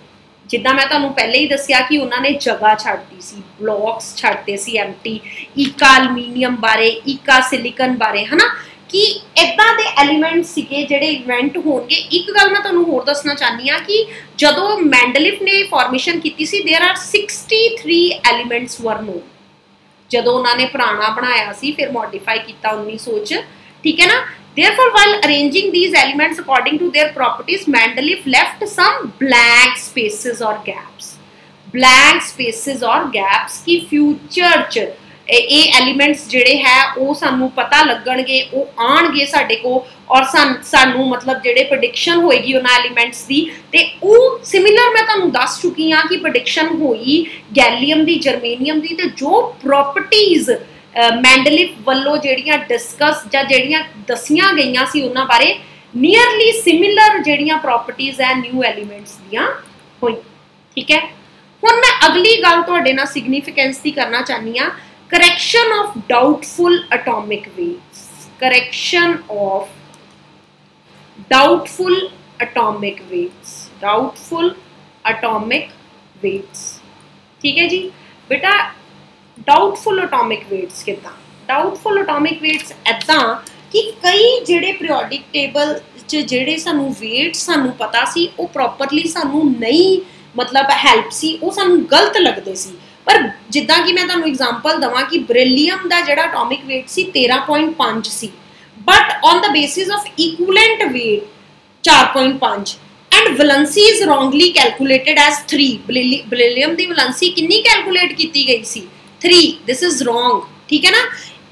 ਜਿੱਦਾਂ ਮੈਂ ਤੁਹਾਨੂੰ ਪਹਿਲੇ ਹੀ ਦੱਸਿਆ ਕਿ ਉਹਨਾਂ ਨੇ ਜਗ੍ਹਾ ਛੱਡਤੀ ਸੀ ਬਲੌਕਸ ਛੱਡਤੇ ਸੀ ਐਮਟੀ ਈਕਾ ਅਲਮੀਨੀਅਮ ਬਾਰੇ ਈਕਾ ਸਿਲੀਕਨ ਬਾਰੇ ਹਨਾ ਕਿ ਇਦਾਂ ਦੇ ਐਲੀਮੈਂਟ ਸੀਗੇ ਜਿਹੜੇ ਇਵੈਂਟ ਹੋਣਗੇ ਇੱਕ ਗੱਲ ਮੈਂ ਤੁਹਾਨੂੰ ਹੋਰ ਦੱਸਣਾ ਚਾਹਨੀ ਆ ਕਿ ਜਦੋਂ ਮੈਂਡਲਿਫ ਨੇ ਫਾਰਮੇਸ਼ਨ ਕੀਤੀ ਸੀ देयर आर 63 ਐਲੀਮੈਂਟਸ ਵਰ ਨੋ ਜਦੋਂ ਉਹਨਾਂ ਨੇ ਪੁਰਾਣਾ ਬਣਾਇਆ ਸੀ ਫਿਰ ਮੋਡੀਫਾਈ ਕੀਤਾ 1900 ਚ ਠੀਕ ਹੈ ਨਾ Therefore, while arranging these elements according to their properties, Mendeleev left some blank spaces or gaps. Blank spaces or gaps Ki future ਚ ਇਹ ਐਲੀਮੈਂਟਸ ਜਿਹੜੇ ਹੈ ਉਹ ਸਾਨੂੰ ਪਤਾ ਲੱਗਣਗੇ ਉਹ ਆਣਗੇ ਸਾਡੇ ਕੋ ਔਰ ਸਾਨੂੰ ਮਤਲਬ ਜਿਹੜੇ ਪ੍ਰੈਡਿਕਸ਼ਨ ਹੋਏਗੀ ਉਹਨਾਂ ਐਲੀਮੈਂਟਸ ਦੀ ਤੇ ਉਹ ਸਿਮਿਲਰ ਮੈਂ ਤੁਹਾਨੂੰ ਦੱਸ ਚੁੱਕੀ ਹਾਂ ਕਿ ਪ੍ਰੈਡਿਕਸ਼ਨ ਹੋਈ ਗੈਲੀਅਮ ਦੀ ਜਰਮੇਨੀਅਮ ਦੀ ਤੇ ਜੋ ਪ੍ਰੋਪਰਟੀਆਂ ਮੈਂਡਲਿਫ ਵੱਲੋਂ ਜਿਹੜੀਆਂ ਡਿਸਕਸ ਜਾਂ ਜਿਹੜੀਆਂ ਦਸੀਆਂ ਗਈਆਂ ਸੀ ਉਹਨਾਂ ਬਾਰੇ ਨੀਅਰਲੀ ਸਿਮਿਲਰ ਜਿਹੜੀਆਂ ਪ੍ਰੋਪਰਟੀਆਂ ਹੈ ਨਿਊ ਐਲੀਮੈਂਟਸ ਦੀਆਂ ਹੋਈ। ਠੀਕ ਹੈ? ਹੁਣ ਮੈਂ ਅਗਲੀ ਗੱਲ ਤੁਹਾਡੇ ਨਾਲ ਸਿਗਨੀਫੀਕੈਂਸ ਦੀ ਕਰਨਾ ਚਾਹਨੀ ਆ correction of doubtful atomic weights correction of doubtful atomic weights doubtful atomic weights ਠੀਕ ਹੈ ਜੀ? ਬੇਟਾ ਡਾਊਟਫੁਲ ਐਟੋਮਿਕ weights ਕਿਦਾਂ? ਡਾਊਟਫੁਲ ਐਟੋਮਿਕ weights ਐਦਾਂ ਕਿ ਕਈ ਜਿਹੜੇ ਪੀਰੀਓਡਿਕ ਟੇਬਲ 'ਚ ਜਿਹੜੇ ਸਾਨੂੰ weights ਸਾਨੂੰ ਪਤਾ ਸੀ, ਉਹ ਪ੍ਰੋਪਰਲੀ ਸਾਨੂੰ ਨਹੀਂ ਮਤਲਬ ਹੈਲਪ ਸੀ, ਉਹ ਸਾਨੂੰ ਗਲਤ ਲੱਗਦੇ ਸੀ। ਪਰ ਜਿੱਦਾਂ ਕਿ ਮੈਂ ਤੁਹਾਨੂੰ ਐਗਜ਼ਾਮਪਲ ਦਵਾਂ ਕਿ ਬ੍ਰਿਲੀਅਮ ਦਾ ਜਿਹੜਾ ਐਟੋਮਿਕ weight ਸੀ 13.5 ਸੀ। But on the basis of equivalent weight 4.5 and valency is wrongly calculated as 3 beryllium the valency ਕਿੰਨੀ ਕੈਲਕੂਲੇਟ ਕੀਤੀ ਗਈ ਸੀ? 3 ਦਿਸ ਇਜ਼ ਰੋਂਗ ਠੀਕ ਹੈ ਨਾ?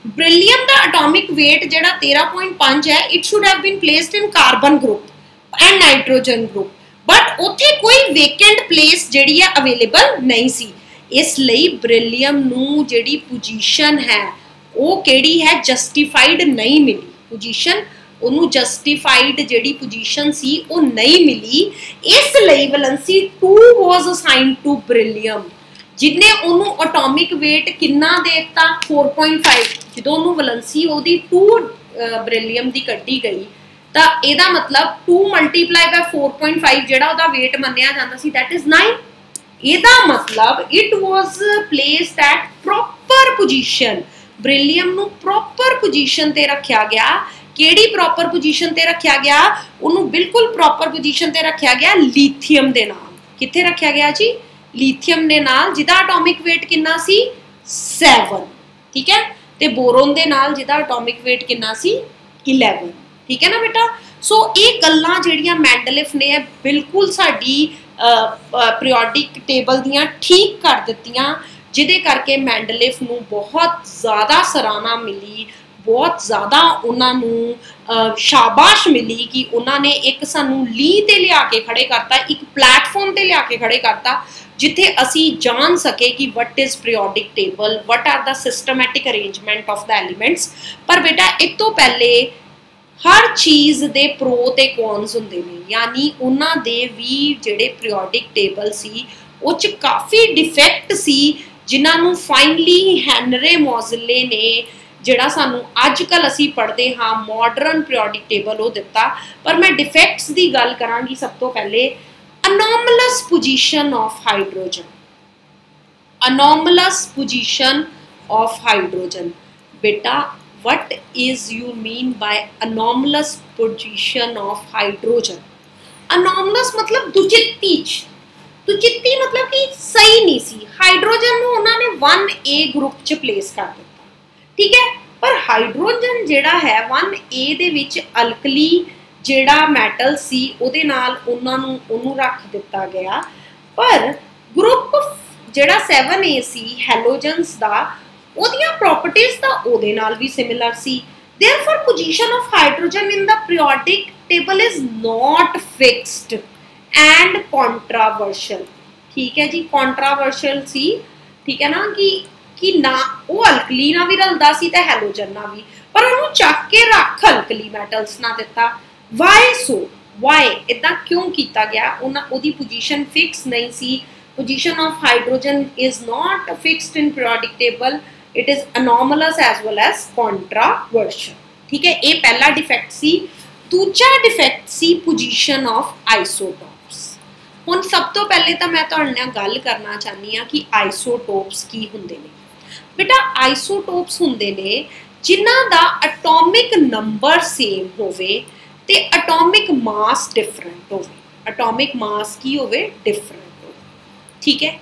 ਬ੍ਰਿਲੀਅਮ ਦਾ ਐਟੋਮਿਕ weight ਜਿਹੜਾ 13.5 ਹੈ it should have been placed in carbon group and nitrogen group but ਉੱਥੇ ਕੋਈ ਵੇਕੈਂਟ ਪਲੇਸ ਜਿਹੜੀ ਹੈ ਅਵੇਲੇਬਲ ਨਹੀਂ ਸੀ। ਇਸ ਲਈ ਬ੍ਰਿਲੀਅਮ ਨੂੰ ਜਿਹੜੀ ਪੋਜੀਸ਼ਨ ਹੈ, ਉਹ ਕਿਹੜੀ ਹੈ? ਜਸਟੀਫਾਈਡ ਨਹੀਂ ਮਿਲੀ। ਪੋਜੀਸ਼ਨ ਉਹਨੂੰ ਜਸਟੀਫਾਈਡ ਜਿਹੜੀ ਪੋਜੀਸ਼ਨ ਸੀ, ਉਹ ਨਹੀਂ ਮਿਲੀ। ਇਸ ਲਈ valency 2 was assigned to beryllium ਜਿਨੇ ਉਹਨੂੰ ਐਟੋਮਿਕ weight ਕਿੰਨਾ ਦੇਤਾ? 4.5 ਜਦੋਂ ਉਹਨੂੰ ਵੈਲੈਂਸੀ ਉਹਦੀ 2 ਬ੍ਰਿਲੀਅਮ ਦੀ ਕੱਢੀ ਗਈ, ਤਾਂ ਇਹਦਾ ਮਤਲਬ 2 ਮਲਟੀਪਲਾਈ ਬਾਈ 4.5 ਜਿਹੜਾ ਉਹਦਾ weight ਮੰਨਿਆ ਜਾਂਦਾ ਸੀ, that is 9 ਇਹਦਾ ਮਤਲਬ it was placed at proper position. ਬ੍ਰਿਲੀਅਮ ਨੂੰ ਪ੍ਰੋਪਰ ਪੋਜੀਸ਼ਨ ਤੇ ਰੱਖਿਆ ਗਿਆ। ਕਿਹੜੀ ਪ੍ਰੋਪਰ ਪੋਜੀਸ਼ਨ ਤੇ ਰੱਖਿਆ ਗਿਆ? ਉਹਨੂੰ ਬਿਲਕੁਲ ਪ੍ਰੋਪਰ ਪੋਜੀਸ਼ਨ ਤੇ ਰੱਖਿਆ ਗਿਆ ਲੀਥੀਅਮ ਦੇ ਨਾਲ। ਕਿੱਥੇ ਰੱਖਿਆ ਗਿਆ ਜੀ? ਲਿਥੀਅਮ ਦੇ ਨਾਲ, ਜਿਹਦਾ ਐਟੋਮਿਕ weight ਕਿੰਨਾ ਸੀ? 7 ਠੀਕ ਹੈ? ਤੇ ਬੋਰੋਨ ਦੇ ਨਾਲ ਜਿਹਦਾ ਐਟੋਮਿਕ weight ਕਿੰਨਾ ਸੀ? 11 ਠੀਕ ਹੈ ਨਾ ਬੇਟਾ? ਸੋ ਇਹ ਗੱਲਾਂ ਜਿਹੜੀਆਂ ਮੈਂਡਲਿਫ ਨੇ ਬਿਲਕੁਲ ਸਾਡੀ ਪੀਰੀਓਡਿਕ ਟੇਬਲ ਦੀਆਂ ਠੀਕ ਕਰ ਦਿੱਤੀਆਂ, ਜਿਹਦੇ ਕਰਕੇ ਮੈਂਡਲਿਫ ਨੂੰ ਬਹੁਤ ਜ਼ਿਆਦਾ ਸਰਾਹਨਾ ਮਿਲੀ, ਬਹੁਤ ਜ਼ਿਆਦਾ ਉਹਨਾਂ ਨੂੰ ਸ਼ਾਬਾਸ਼ ਮਿਲੀ ਕਿ ਉਹਨਾਂ ਨੇ ਇੱਕ ਸਾਨੂੰ ਲੀ ਤੇ ਲਿਆ ਕੇ ਖੜੇ ਕਰਤਾ, ਇੱਕ ਪਲੇਟਫਾਰਮ ਤੇ ਲਿਆ ਕੇ ਖੜੇ ਕਰਤਾ। ਜਿੱਥੇ ਅਸੀਂ ਜਾਣ ਸਕੇ ਕਿ what is periodic table what are the systematic arrangement of the elements ਪਰ ਬੇਟਾ ਇਸ ਤੋਂ ਪਹਿਲੇ ਹਰ ਚੀਜ਼ ਦੇ ਪ੍ਰੋ ਤੇ ਕੌਨਸ ਹੁੰਦੇ ਨੇ। ਯਾਨੀ ਉਹਨਾਂ ਦੇ ਵੀ ਜਿਹੜੇ ਪੀਰੀਓਡਿਕ ਟੇਬਲ ਸੀ, ਉਹ ਚ ਕਾਫੀ ਡਿਫੈਕਟ ਸੀ, ਜਿਨ੍ਹਾਂ ਨੂੰ ਫਾਈਨਲੀ ਹੈਨਰੇ ਮੋਜ਼ਲੇ ਨੇ ਜਿਹੜਾ ਸਾਨੂੰ ਅੱਜ ਕੱਲ ਅਸੀਂ ਪੜ੍ਹਦੇ ਹਾਂ ਮਾਡਰਨ ਪੀਰੀਓਡਿਕ ਟੇਬਲ ਉਹ ਦਿੱਤਾ। ਪਰ ਮੈਂ ਡਿਫੈਕਟਸ ਦੀ ਗੱਲ ਕਰਾਂਗੀ ਸਭ ਤੋਂ ਪਹਿਲੇ। anomalous position of hydrogen anomalous position of hydrogen beta what is you mean by anomalous position of hydrogen anomalous मतलब ਦੁਚਿੱਤੀ ਦੁਚਿੱਤੀ ਮਤਲਬ ਕਿ ਸਹੀ ਨਹੀਂ ਸੀ ਹਾਈਡਰੋਜਨ ਨੂੰ ਉਹਨਾਂ ਨੇ 1A ਗਰੁੱਪ ਚ ਪਲੇਸ ਕਰ ਦਿੱਤਾ ਠੀਕ ਹੈ ਪਰ ਹਾਈਡਰੋਜਨ ਜਿਹੜਾ ਹੈ 1A ਦੇ ਵਿੱਚ ਅਲਕਲੀ ਜਿਹੜਾ ਮੈਟਲ ਸੀ ਉਹਦੇ ਨਾਲ ਉਹਨਾਂ ਨੂੰ ਉਹਨੂੰ ਰੱਖ ਦਿੱਤਾ ਗਿਆ। ਪਰ ਗਰੁੱਪ ਜਿਹੜਾ 7A ਸੀ ਹੈਲੋਜਨਸ ਦਾ, ਉਹਦੀਆਂ ਪ੍ਰੋਪਰਟੀਆਂ ਤਾਂ ਉਹਦੇ ਨਾਲ ਵੀ ਸਿਮਿਲਰ ਸੀ। Therefore, position of hydrogen in the periodic table is not fixed and controversial ਠੀਕ ਹੈ ਜੀ, controversial ਸੀ। ਠੀਕ ਹੈ ਨਾ ਕਿ ਕਿ ਨਾ, ਉਹ ਅਲਕਲੀ ਨਾਲ ਵੀ ਰਲਦਾ ਸੀ ਤੇ ਹੈਲੋਜਨ ਨਾਲ ਵੀ। ਪਰ ਉਹਨੂੰ ਚੱਕ ਕੇ ਰੱਖ ਅਲਕਲੀ ਮੈਟਲਸ ਨਾਲ ਦਿੱਤਾ। ਵਾਈ ਸੋ ਵਾਈ ਇਦਾਂ ਕਿਉਂ ਕੀਤਾ ਗਿਆ? ਉਹਨਾਂ ਉਹਦੀ ਪੋਜੀਸ਼ਨ ਫਿਕਸ ਨਹੀਂ ਸੀ। Position of hydrogen is not fixed in periodic table it is anomalous as well as controversial ਠੀਕ ਹੈ? ਇਹ ਪਹਿਲਾ ਡਿਫੈਕਟ ਸੀ। ਦੂਜਾ ਡਿਫੈਕਟ ਸੀ ਪੋਜੀਸ਼ਨ ਆਫ ਆਈਸੋਟੋਪਸ ਹੁਣ ਸਭ ਤੋਂ ਪਹਿਲੇ ਤਾਂ ਮੈਂ ਤੁਹਾਡੇ ਨਾਲ ਗੱਲ ਕਰਨਾ ਚਾਹਨੀ ਆ ਕਿ ਆਈਸੋਟੋਪਸ ਕੀ ਹੁੰਦੇ ਨੇ। ਬੇਟਾ ਆਈਸੋਟੋਪਸ ਹੁੰਦੇ ਨੇ ਜਿਨ੍ਹਾਂ ਦਾ ਐਟੋਮਿਕ ਨੰਬਰ ਸੇਮ ਹੋਵੇ। ਤੇ ਐਟੋਮਿਕ ਮਾਸ ਡਿਫਰੈਂਟ ਹੋਵੇ ਐਟੋਮਿਕ ਮਾਸ ਕੀ ਹੋਵੇ ਡਿਫਰੈਂਟ ਹੋਵੇ ਠੀਕ ਹੈ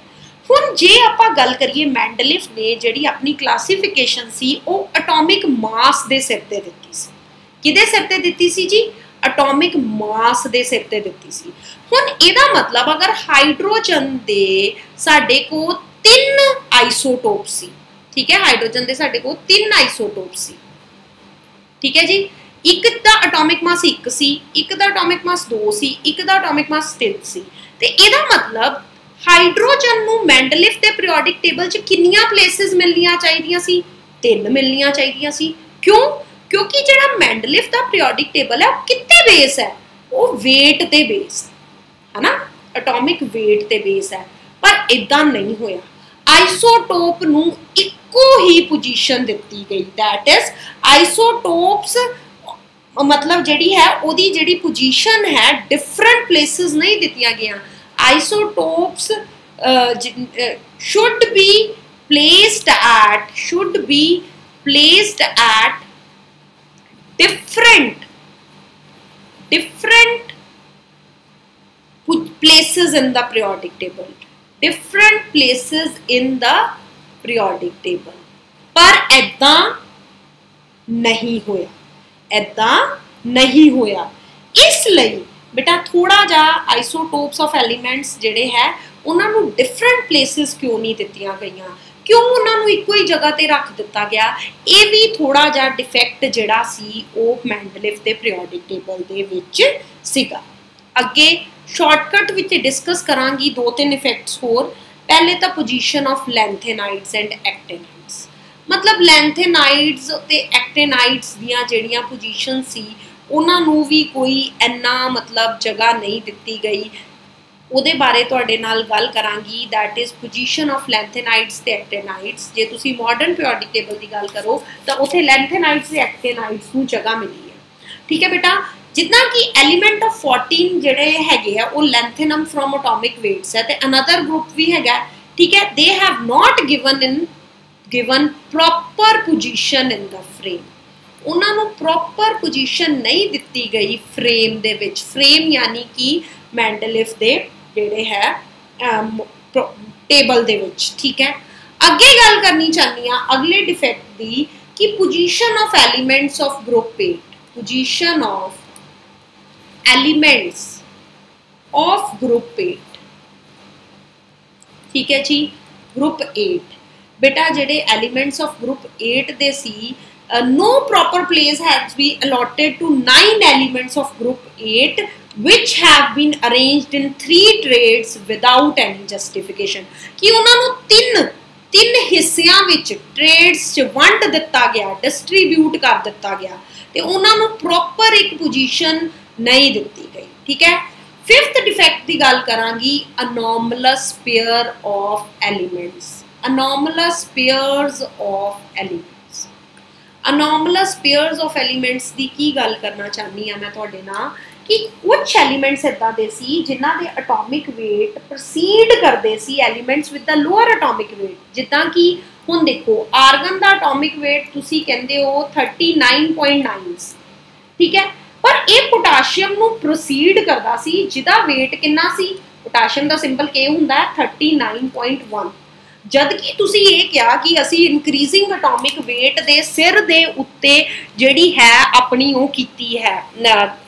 ਹੁਣ ਜੇ ਆਪਾਂ ਗੱਲ ਕਰੀਏ ਮੈਂਡਲਿਫ ਨੇ ਜਿਹੜੀ ਆਪਣੀ ਕਲਾਸੀਫਿਕੇਸ਼ਨ ਸੀ ਉਹ ਐਟੋਮਿਕ ਮਾਸ ਦੇ ਸਿਰ ਤੇ ਦਿੱਤੀ ਸੀ ਕਿਹਦੇ ਸਿਰ ਤੇ ਦਿੱਤੀ ਸੀ ਜੀ ਐਟੋਮਿਕ ਮਾਸ ਦੇ ਸਿਰ ਤੇ ਦਿੱਤੀ ਸੀ ਹੁਣ ਇਹਦਾ ਮਤਲਬ ਅਗਰ ਹਾਈਡਰੋਜਨ ਦੇ ਸਾਡੇ ਕੋਲ ਤਿੰਨ ਆਈਸੋਟੋਪ ਸੀ ਠੀਕ ਹੈ ਹਾਈਡਰੋਜਨ ਦੇ ਸਾਡੇ ਕੋਲ ਤਿੰਨ ਆਈਸੋਟੋਪ ਸੀ ਠੀਕ ਹੈ ਜੀ ਇੱਕ ਦਾ ਐਟੋਮਿਕ ਮਾਸ 1 ਸੀ, ਇੱਕ ਦਾ ਐਟੋਮਿਕ ਮਾਸ 2 ਸੀ, ਇੱਕ ਦਾ ਐਟੋਮਿਕ ਮਾਸ 3 ਸੀ। ਤੇ ਇਹਦਾ ਮਤਲਬ ਹਾਈਡਰੋਜਨ ਨੂੰ ਮੈਂਡਲਿਫ ਦੇ ਪੀਰੀਓਡਿਕ ਟੇਬਲ 'ਚ ਕਿੰਨੀਆਂ ਪਲੇਸਿਸ ਮਿਲਣੀਆਂ ਚਾਹੀਦੀਆਂ ਸੀ? ਤਿੰਨ ਮਿਲਣੀਆਂ ਚਾਹੀਦੀਆਂ ਸੀ। ਕਿਉਂ? ਕਿਉਂਕਿ ਜਿਹੜਾ ਮੈਂਡਲਿਫ ਦਾ ਪੀਰੀਓਡਿਕ ਟੇਬਲ ਹੈ, ਉਹ ਕਿੱਤੇ ਬੇਸ ਹੈ? ਉਹ weight ਤੇ ਬੇਸ ਹਨਾ? ਐਟੋਮਿਕ weight ਤੇ ਬੇਸ ਹੈ। ਪਰ ਇਦਾਂ ਨਹੀਂ ਹੋਇਆ। ਆਈਸੋਟੋਪ ਨੂੰ ਇੱਕੋ ਹੀ ਪੋਜੀਸ਼ਨ ਦਿੱਤੀ ਗਈ। ਥੈਟ ਇਜ਼ ਆਈਸੋਟੋਪਸ ਮਤਲਬ ਜਿਹੜੀ ਹੈ ਉਹਦੀ ਜਿਹੜੀ ਪੋਜੀਸ਼ਨ ਹੈ ਡਿਫਰੈਂਟ ਪਲੇਸਿਸ ਨਹੀਂ ਦਿੱਤੀਆਂ ਗਈਆਂ ਆਈਸੋਟੋਪਸ should be placed at should be placed at different different places in the periodic table different places in the periodic table ਪਰ ਐਦਾਂ ਨਹੀਂ ਹੋਇਆ ਐਦਾਂ ਨਹੀਂ ਹੋਇਆ। ਇਸ ਲਈ ਬੇਟਾ ਥੋੜਾ ਜਿਹਾ ਆਈਸੋਟੋਪਸ ਆਫ ਐਲੀਮੈਂਟਸ ਜਿਹੜੇ ਹੈ, ਉਹਨਾਂ ਨੂੰ ਡਿਫਰੈਂਟ ਪਲੇਸਿਸ ਕਿਉਂ ਨਹੀਂ ਦਿੱਤੀਆਂ ਗਈਆਂ? ਕਿਉਂ ਉਹਨਾਂ ਨੂੰ ਇੱਕੋ ਹੀ ਜਗ੍ਹਾ ਤੇ ਰੱਖ ਦਿੱਤਾ ਗਿਆ? ਇਹ ਵੀ ਥੋੜਾ ਜਿਹਾ ਡਿਫੈਕਟ ਜਿਹੜਾ ਸੀ, ਉਹ ਮੈਂਡਲਿਫ ਦੇ ਪੀਰੀਓਡਿਕ ਟੇਬਲ ਦੇ ਵਿੱਚ ਸੀਗਾ। ਅੱਗੇ ਸ਼ਾਰਟਕਟ ਵਿੱਚ ਡਿਸਕਸ ਕਰਾਂਗੀ ਦੋ ਤਿੰਨ ਇਫੈਕਟਸ ਹੋਰ। ਪਹਿਲੇ ਤਾਂ position of lanthanides and actinides ਮਤਲਬ ਲੈਂਥੇਨਾਈਡਸ ਤੇ ਐਕਟੇਨਾਈਡਸ ਦੀਆਂ ਜਿਹੜੀਆਂ ਪੋਜੀਸ਼ਨ ਸੀ, ਉਹਨਾਂ ਨੂੰ ਵੀ ਕੋਈ ਇੰਨਾ ਮਤਲਬ ਜਗ੍ਹਾ ਨਹੀਂ ਦਿੱਤੀ ਗਈ। ਉਹਦੇ ਬਾਰੇ ਤੁਹਾਡੇ ਨਾਲ ਗੱਲ ਕਰਾਂਗੀ। That is position of lanthanides ਤੇ ਐਕਟਿਨਾਈਡਸ ਜੇ ਤੁਸੀਂ ਮਾਡਰਨ ਪੀਰੀਓਡਿਕ ਟੇਬਲ ਦੀ ਗੱਲ ਕਰੋ, ਤਾਂ ਉੱਥੇ ਲੈਂਥੇਨਾਈਡਸ ਤੇ ਐਕਟਿਨਾਈਡਸ ਨੂੰ ਜਗ੍ਹਾ ਮਿਲੀ ਹੈ। ਠੀਕ ਹੈ ਬੇਟਾ? ਜਿੱਦਾਂ ਕਿ ਐਲੀਮੈਂਟ ਆਫ 14 ਜਿਹੜੇ ਹੈਗੇ ਆ, ਉਹ ਲੈਂਥੇਨਮ ਫਰੋਮ ਐਟੋਮਿਕ weights ਹੈ ਤੇ ਅਨਦਰ ਗਰੁੱਪ ਵੀ ਹੈਗਾ। ਠੀਕ ਹੈ? They have not given in given proper position in the frame ਉਹਨਾਂ ਨੂੰ ਪ੍ਰੋਪਰ ਪੋਜੀਸ਼ਨ ਨਹੀਂ ਦਿੱਤੀ ਗਈ ਫਰੇਮ ਦੇ ਵਿੱਚ। ਫਰੇਮ ਯਾਨੀ ਕਿ ਮੈਂਡਲਿਫ ਦੇ ਜਿਹੜੇ ਹੈ ਟੇਬਲ ਦੇ ਵਿੱਚ, ਠੀਕ ਹੈ? ਅੱਗੇ ਗੱਲ ਕਰਨੀ ਚਾਹਨੀ ਆ ਅਗਲੇ ਡਿਫੈਕਟ ਦੀ ਕਿ position of elements of group 8 position of elements of group 8 ਠੀਕ ਹੈ ਜੀ? ਗਰੁੱਪ 8 ਬੇਟਾ, ਜਿਹੜੇ ਐਲੀਮੈਂਟਸ ਆਫ ਗਰੁੱਪ 8 ਦੇ ਸੀ no proper place has been allotted to nine elements of group 8 which have been arranged in three trades without any justification. ਕਿ ਉਹਨਾਂ ਨੂੰ ਤਿੰਨ ਤਿੰਨ ਹਿੱਸਿਆਂ ਵਿੱਚ ਟ੍ਰੇਡਸ 'ਚ ਵੰਡ ਦਿੱਤਾ ਗਿਆ ਡਿਸਟ੍ਰੀਬਿਊਟ ਕਰ ਦਿੱਤਾ ਗਿਆ, ਤੇ ਉਹਨਾਂ ਨੂੰ ਪ੍ਰੋਪਰ ਇੱਕ ਪੋਜੀਸ਼ਨ ਨਹੀਂ ਦਿੱਤੀ ਗਈ, ਠੀਕ ਹੈ? ਫਿਫਥ ਡਿਫੈਕਟ ਦੀ ਗੱਲ ਕਰਾਂਗੀ anomalous pair of elements anomalous pairs of elements anomalous pairs of elements ਦੀ ਕੀ ਗੱਲ ਕਰਨਾ ਚਾਹਨੀ ਆ ਮੈਂ ਤੁਹਾਡੇ ਨਾਲ? ਕਿ ਕੁਝ ਐਲੀਮੈਂਟਸ ਇਦਾਂ ਦੇ ਸੀ ਜਿਨ੍ਹਾਂ ਦੇ ਐਟੋਮਿਕ weight ਪ੍ਰੋਸੀਡ ਕਰਦੇ ਸੀ elements with the lower atomic weight. ਜਿੱਦਾਂ ਕਿ ਹੁਣ ਦੇਖੋ ਆਰਗਨ ਦਾ ਐਟੋਮਿਕ weight ਤੁਸੀਂ ਕਹਿੰਦੇ ਹੋ 39.9 ਠੀਕ ਹੈ? ਪਰ ਇਹ ਪੋਟਾਸ਼ੀਅਮ ਨੂੰ ਪ੍ਰੋਸੀਡ ਕਰਦਾ ਸੀ, ਜਿਹਦਾ weight ਕਿੰਨਾ ਸੀ? ਪੋਟਾਸ਼ੀਅਮ ਦਾ ਸਿੰਬਲ K ਹੁੰਦਾ? ਹੈ 39.1 ਜਦ ਕਿ ਤੁਸੀਂ ਇਹ ਕਿਹਾ ਕਿ ਅਸੀਂ ਇਨਕਰੀਜ਼ਿੰਗ ਐਟੋਮਿਕ weight ਦੇ ਸਿਰ ਦੇ ਉੱਤੇ ਜਿਹੜੀ ਹੈ, ਆਪਣੀ ਉਹ ਕੀਤੀ ਹੈ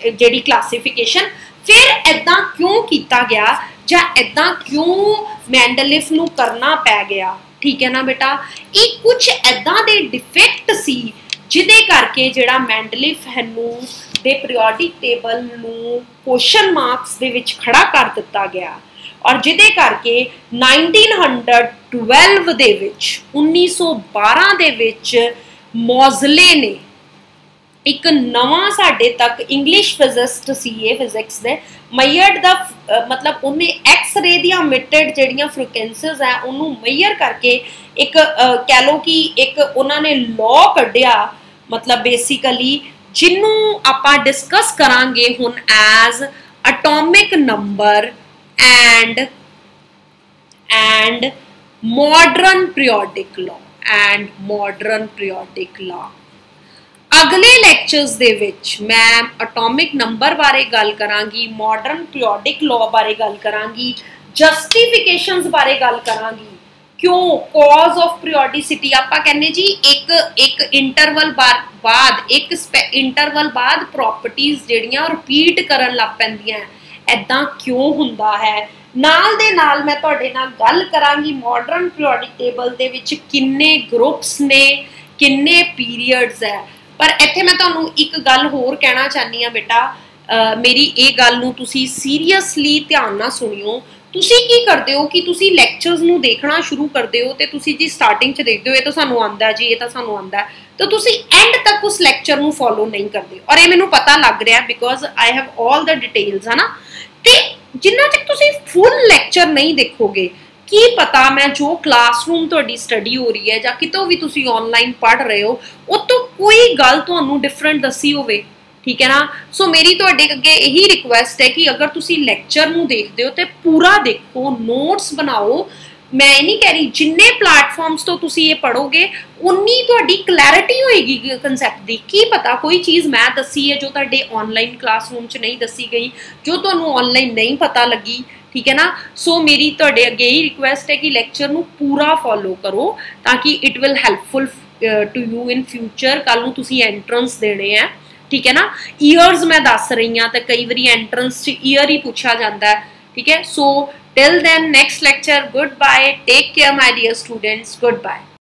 ਜਿਹੜੀ ਕਲਾਸੀਫਿਕੇਸ਼ਨ ਫਿਰ ਐਦਾਂ ਕਿਉਂ ਕੀਤਾ ਗਿਆ ਜਾਂ ਐਦਾਂ ਕਿਉਂ ਮੈਂਡਲਿਫ ਨੂੰ ਕਰਨਾ ਪੈ ਗਿਆ? ਠੀਕ ਹੈ ਨਾ ਬੇਟਾ? ਇਹ ਕੁਝ ਐਦਾਂ ਦੇ ਡਿਫੈਕਟ ਸੀ, ਜਿਹਦੇ ਕਰਕੇ ਜਿਹੜਾ ਮੈਂਡਲਿਫ ਹੈ ਨੂੰ ਦੇ ਪੀਰੀਓਡਿਕ ਟੇਬਲ ਨੂੰ ਕੁਐਸਚਨ ਮਾਰਕਸ ਦੇ ਵਿੱਚ ਖੜਾ ਕਰ ਦਿੱਤਾ ਗਿਆ। ਔਰ ਜਿਹਦੇ ਕਰਕੇ 1912 ਦੇ ਵਿੱਚ 1912 ਦੇ ਵਿੱਚ ਮੌਜ਼ਲੇ ਨੇ ਇੱਕ ਨਵਾਂ ਸਾਡੇ ਤੱਕ ਇੰਗਲਿਸ਼ ਫਿਜ਼ਿਸਟ ਸੀ ਫਿਜ਼ਿਕਸ ਦੇ ਮਈਅਰਡ ਦਾ ਮਤਲਬ ਉਹਨੇ ਐਕਸ-ਰੇ ਦੀਆਂ ਮਿਟਡ ਜਿਹੜੀਆਂ ਫ੍ਰੀਕੁਐਂਸੀਜ਼ ਆ ਉਹਨੂੰ ਮਈਅਰ ਕਰਕੇ ਇੱਕ ਕਹਿ ਲੋ ਕਿ ਇੱਕ ਉਹਨਾਂ ਨੇ ਲਾਅ ਕੱਢਿਆ, ਮਤਲਬ ਬੇਸਿਕਲੀ ਜਿਹਨੂੰ ਆਪਾਂ ਡਿਸਕਸ ਕਰਾਂਗੇ ਹੁਣ as atomic number and and modern periodic law, and modern periodic law. ਅਗਲੇ ਲੈਕਚਰਸ ਦੇ ਵਿੱਚ ਮੈਂ ਐਟੋਮਿਕ ਨੰਬਰ ਬਾਰੇ ਗੱਲ ਕਰਾਂਗੀ ਮਾਡਰਨ ਪੀਰੀਓਡਿਕ ਲਾਅ ਬਾਰੇ ਗੱਲ ਕਰਾਂਗੀ ਜਸਟੀਫਿਕੇਸ਼ਨਸ ਬਾਰੇ ਗੱਲ ਕਰਾਂਗੀ। ਕਿਉਂ? ਕਾਜ਼ ਆਫ ਪੀਰੀਓਡਿਸਿਟੀ ਆਪਾਂ ਕਹਿੰਦੇ ਜੀ, ਇੱਕ ਇੱਕ ਇੰਟਰਵਲ ਬਾਅਦ, ਇੱਕ ਇੰਟਰਵਲ ਬਾਅਦ ਪ੍ਰੋਪਰਟੀਆਂ ਜਿਹੜੀਆਂ ਰਿਪੀਟ ਕਰਨ ਲੱਗ ਪੈਂਦੀਆਂ। ਐਦਾਂ ਕਿਉਂ ਹੁੰਦਾ ਹੈ? ਨਾਲ ਦੇ ਨਾਲ ਮੈਂ ਤੁਹਾਡੇ ਨਾਲ ਗੱਲ ਕਰਾਂਗੀ ਮਾਡਰਨ ਪੀਰੀਓਡਿਕ ਟੇਬਲ ਦੇ ਵਿੱਚ ਕਿੰਨੇ ਗਰੁੱਪਸ ਨੇ, ਕਿੰਨੇ ਪੀਰੀਅਡਸ ਹੈ। ਪਰ ਇੱਥੇ ਮੈਂ ਤੁਹਾਨੂੰ ਇੱਕ ਗੱਲ ਹੋਰ ਕਹਿਣਾ ਚਾਹਨੀ ਆ ਬੇਟਾ ਮੇਰੀ ਇਹ ਗੱਲ ਨੂੰ ਤੁਸੀਂ ਸੀਰੀਅਸਲੀ ਧਿਆਨ ਨਾਲ ਸੁਣਿਓ। ਤੁਸੀਂ ਕੀ ਕਰਦੇ ਹੋ ਕਿ ਤੁਸੀਂ ਲੈਕਚਰਸ ਨੂੰ ਦੇਖਣਾ ਸ਼ੁਰੂ ਕਰਦੇ ਹੋ ਤੇ ਤੁਸੀਂ ਜੀ ਸਟਾਰਟਿੰਗ 'ਚ ਦੇਖਦੇ ਹੋ, ਇਹ ਤਾਂ ਸਾਨੂੰ ਆਂਦਾ ਜੀ, ਇਹ ਤਾਂ ਸਾਨੂੰ ਆਂਦਾ ਤਾਂ ਤੁਸੀਂ ਐਂਡ ਤੱਕ ਉਸ ਲੈਕਚਰ ਨੂੰ ਫੋਲੋ ਨਹੀਂ ਕਰਦੇ। ਔਰ ਇਹ ਮੈਨੂੰ ਪਤਾ ਲੱਗ ਰਿਹਾ because I have all the details ਹਨਾ? ਤੇ ਜਿੰਨਾ ਤੱਕ ਤੁਸੀਂ ਫੁੱਲ ਲੈਕਚਰ ਨਹੀਂ ਦੇਖੋਗੇ, ਕੀ ਪਤਾ ਮੈਂ ਜੋ ਕਲਾਸਰੂਮ ਤੁਹਾਡੀ ਸਟੱਡੀ ਹੋ ਰਹੀ ਹੈ ਜਾਂ ਕਿਤੋਂ ਵੀ ਤੁਸੀਂ ਆਨਲਾਈਨ ਪੜ੍ਹ ਰਹੇ ਹੋ, ਉਹ ਤੋਂ ਕੋਈ ਗੱਲ ਤੁਹਾਨੂੰ ਡਿਫਰੈਂਟ ਦੱਸੀ ਹੋਵੇ, ਠੀਕ ਹੈ ਨਾ? ਸੋ ਮੇਰੀ ਤੁਹਾਡੇ ਅੱਗੇ ਇਹੀ ਰਿਕੁਐਸਟ ਹੈ ਕਿ ਅਗਰ ਤੁਸੀਂ ਲੈਕਚਰ ਨੂੰ ਦੇਖਦੇ ਹੋ ਤੇ ਪੂਰਾ ਦੇਖੋ ਨੋਟਸ ਬਣਾਓ ਮੈਂ ਇਹ ਨਹੀਂ ਕਹਿ ਰਹੀ, ਜਿੰਨੇ ਪਲੇਟਫਾਰਮਸ ਤੋਂ ਤੁਸੀਂ ਇਹ ਪੜੋਗੇ ਉਨੀ ਤੁਹਾਡੀ ਕਲੈਰਿਟੀ ਹੋਏਗੀ ਕਨਸੈਪਟ ਦੀ। ਕੀ ਪਤਾ, ਕੋਈ ਚੀਜ਼ ਮੈਂ ਦੱਸੀ ਹੈ ਜੋ ਤੁਹਾਡੇ ਆਨਲਾਈਨ ਕਲਾਸਰੂਮ 'ਚ ਨਹੀਂ ਦੱਸੀ ਗਈ, ਜੋ ਤੁਹਾਨੂੰ ਆਨਲਾਈਨ ਨਹੀਂ ਪਤਾ ਲੱਗੀ, ਠੀਕ ਹੈ ਨਾ? ਸੋ ਮੇਰੀ ਤੁਹਾਡੇ ਅੱਗੇ ਹੀ ਰਿਕੁਐਸਟ ਹੈ ਕਿ ਲੈਕਚਰ ਨੂੰ ਪੂਰਾ ਫੋਲੋ ਕਰੋ, ਤਾਂ ਕਿ it will helpful to you in future ਕੱਲ ਨੂੰ ਤੁਸੀਂ ਐਂਟਰੈਂਸ ਦੇਣੇ ਆ ਠੀਕ ਹੈ ਨਾ? ਈਅਰਸ ਮੈਂ ਦੱਸ ਰਹੀ ਹਾਂ, ਤੇ ਕਈ ਵਾਰੀ ਐਂਟਰੈਂਸ 'ਚ ਈਅਰ ਹੀ ਪੁੱਛਿਆ ਜਾਂਦਾ ਹੈ, ਠੀਕ ਹੈ? ਸੋ till then next lecture goodbye. Take care my dear students. Goodbye